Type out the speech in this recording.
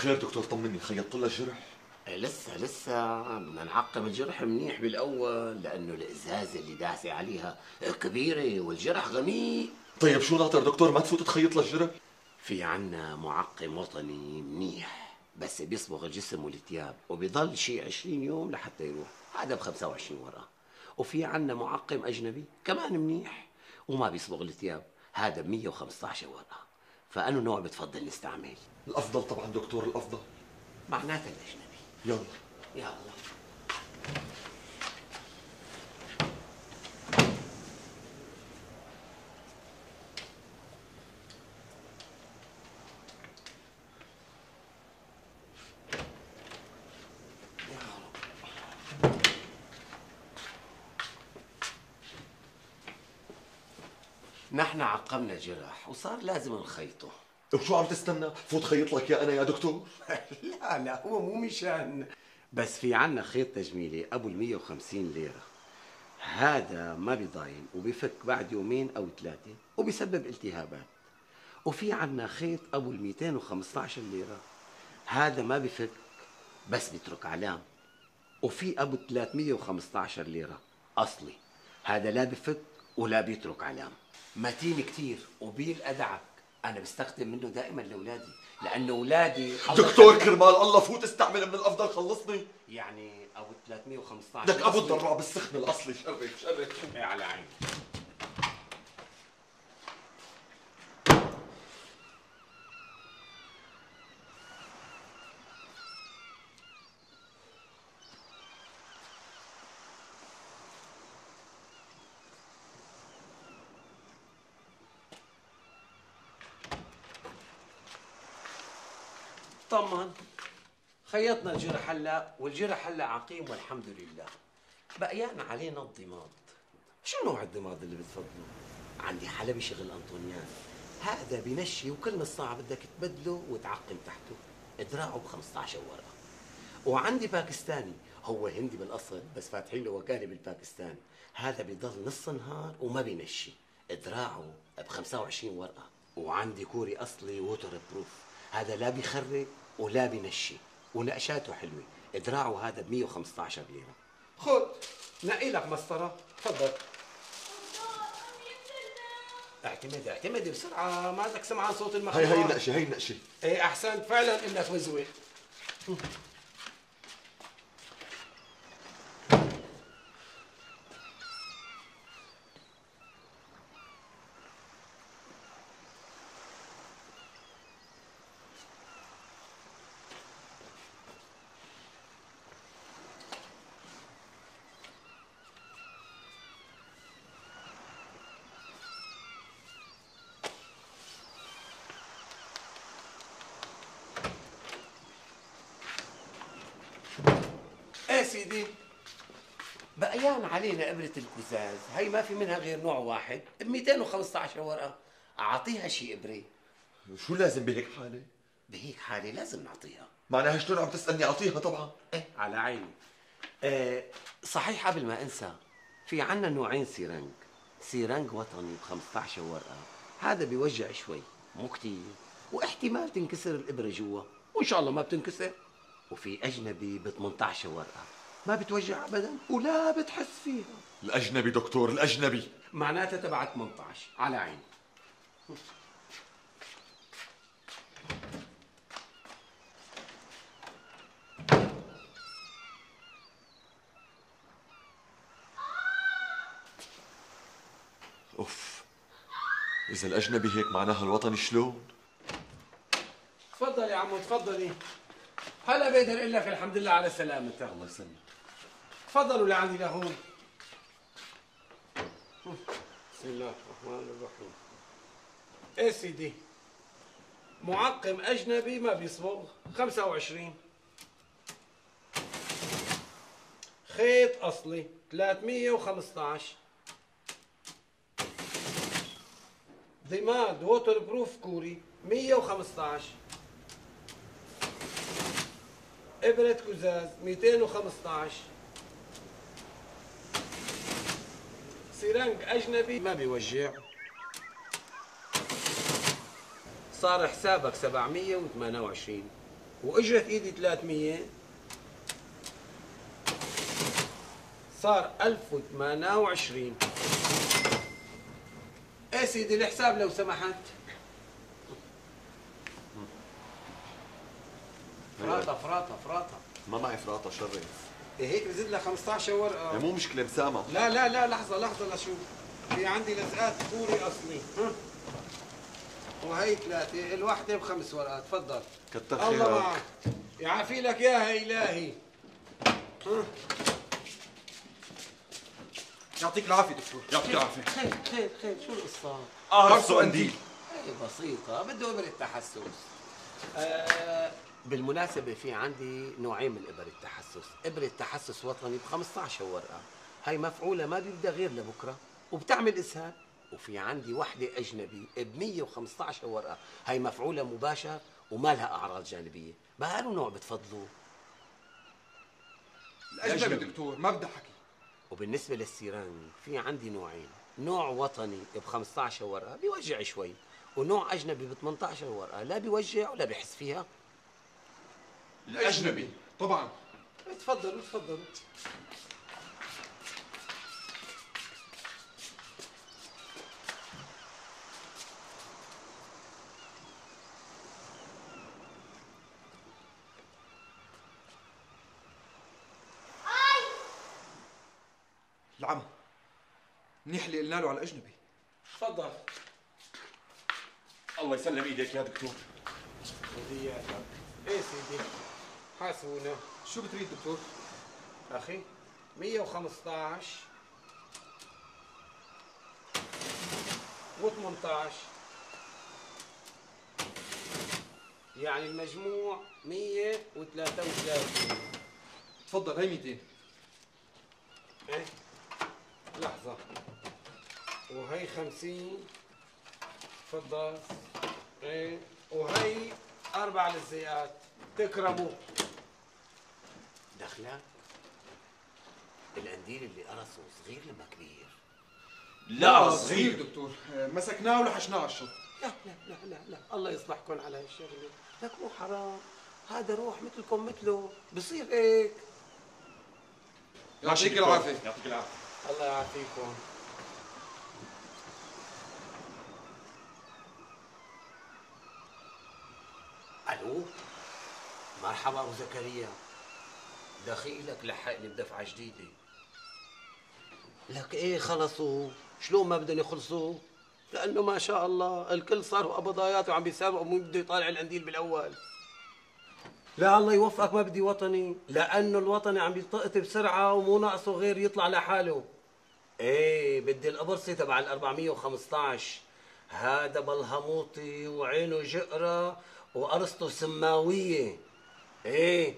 خير دكتور طمني خيطت لها جرح. إيه، لسه لسه. بدنا نعقم الجرح منيح بالأول لأنه الإزازة اللي داسه عليها كبيرة والجرح غميق. طيب شو ناطر دكتور؟ ما تفوت تخيط لها الجرح؟ في عنا معقم وطني منيح بس بيصبغ الجسم والثياب وبيضل شيء 20 يوم لحتى يروح. هذا ب 25 ورقه وفي عنا معقم أجنبي كمان منيح وما بيصبغ الثياب هذا ب 115 ورقه فانه نوع بتفضل نستعمل الأفضل طبعا دكتور الأفضل. معناتها الأجنبي. يلا. يا الله نحن عقمنا جرح وصار لازم نخيطه. وشو عم تستنى؟ فوت خيط لك يا أنا يا دكتور. لا لا هو مو مشان. بس في عنا خيط تجميلي أبو ال 150 ليرة. هذا ما بيضاين وبيفك بعد يومين أو ثلاثة وبيسبب التهابات. وفي عنا خيط أبو ال 215 ليرة. هذا ما بيفك بس بيترك علام. وفي أبو 315 ليرة أصلي. هذا لا بفك ولا بيترك علام متين كتير وبيل أدعك. أنا بستخدم منه دائما لأولادي لأنه أولادي دكتور كرمال الله فوت استعمل من الأفضل خلصني. يعني أبو 315 لك أبو الأصلي. الضرع بالسخن الأصلي. شرف شرف. على عيني. طمن. خيطنا الجرح هلا والجرح هلا عقيم والحمد لله. بقيان علينا الضماد. شو نوع الضماد اللي بتفضله؟ عندي حلبي شغل أنطونيان. هذا بنشي وكل نص ساعة بدك تبدله وتعقم تحته. إدراعه ب 15 ورقة. وعندي باكستاني. هو هندي بالأصل بس فاتحين له وكالة بالباكستان. هذا بيضل نص نهار وما بينشي. إدراعه ب 25 ورقة. وعندي كوري أصلي waterproof هذا لا بيخرق ولا بينشي ونقشاته حلوة. ادراعه هذا ب 115 ليرة. خد نقي لك مسطرة. تفضل. اعتمد اعتمد بسرعة. ما بدك سمعان صوت المخبر هي هي النقشه هي النقشه إيه احسنت فعلا إنك مزوق. سيدي. بقيان علينا إبرة الكزاز هي ما في منها غير نوع واحد. ب 215 ورقة. أعطيها شي إبرة. شو لازم بهيك حالة؟ بهيك حالة لازم نعطيها. معناها شلون عم تسألني أعطيها طبعا؟ إيه. على عيني. آه صحيح قبل ما أنسى في عنا نوعين syringe. syringe وطني ب 15 ورقة. هذا بيوجع شوي. مو كتير. واحتمال تنكسر الإبرة جوا. وإن شاء الله ما بتنكسر. وفي أجنبي ب 18 ورقة. ما بتوجع أبدا ولا بتحس فيها. الأجنبي دكتور الأجنبي. معناتها تبع 18 على عيني. أوف. إذا الأجنبي هيك معناها الوطني شلون؟ تفضل يا عمو تفضلي. هلا بقدر أقول لك الحمد لله على سلامتك الله يسلمك. تفضلوا لعندي لهون بسم الله الرحمن الرحيم. إيه سيدي؟ معقم أجنبي ما بيصبغ. 25 خيط أصلي 315 ضماد waterproof كوري 115 إبرة كزاز 215 syringe أجنبي. ما بيوجع. صار حسابك 728 واجرة إيدي 300 صار 1028 إيه سيدي الحساب لو سمحت؟ فراطة فراطة فراطة ما معي فراطة شري إيه هيك بزيد لها 15 ورقة. يا مو مشكلة مسامة لا لا لا لحظة لحظة لشوف في عندي لزقات كوري أصلي. ها؟ وهي ثلاثة الواحدة بخمس ورقات. تفضل. كتر الله خيرك. معك. يعافي لك ياها إلهي. ها؟ يعطيك العافية دكتور. يعطيك العافية. خير خير خير. شو القصة؟ قرص وقنديل هي بسيطة. بده إبر التحسس. آه بالمناسبة في عندي نوعين من إبر التحسس. إبرة تحسس وطني ب 15 ورقة. هاي مفعولة ما بيبدأ غير لبكرة وبتعمل إسهال. وفي عندي وحدة أجنبي ب 115 ورقة. هاي مفعولة مباشر وما لها أعراض جانبية. بقالوا نوع بتفضلوا؟ الأجنبي دكتور ما بدي حكي وبالنسبة للسيران في عندي نوعين. نوع وطني ب 15 ورقة بيوجع شوي. ونوع أجنبي ب 18 ورقة لا بيوجع ولا بيحس فيها. الأجنبي طبعا. تفضلوا تفضلوا العم منيح اللي قلنا له على الأجنبي. تفضل. الله يسلم إيديك يا دكتور. إيه سيدي؟ حاسبونا. شو بتريد دكتور؟ أخي 115 و18 يعني المجموع 133 تفضل هي 200 إيه؟ لحظة. وهي خمسين. تفضل. إيه وهي أربع لزيات تكرموا. دخلة. القنديل اللي قرصه صغير لما كبير. لا صغير. دكتور. مسكناه ولحشناه على الشط. لا لا لا لا لا. الله يصلحكم على هالشغلة لك مو حرام. هذا روح مثلكم مثله. بصير هيك. يعطيك العافية. يعطيك العافية. الله يعافيكم. ألو مرحبا ابو زكريا. دخيلك لحقني بدفعة جديدة. لك إيه خلصوا؟ شلون ما بدهم يخلصوا؟ لأنه ما شاء الله الكل صاروا قبضايات وعم بيسابقوا مين بده يطالع القنديل بالأول. لا الله يوفقك ما بدي وطني لأنه الوطني عم يلتقط بسرعة ومو ناقصه غير يطلع لحاله. إيه بدي القبرصي تبع ال 415 هذا بلهموطي وعينه جقرة وقرصته سماوية. إيه؟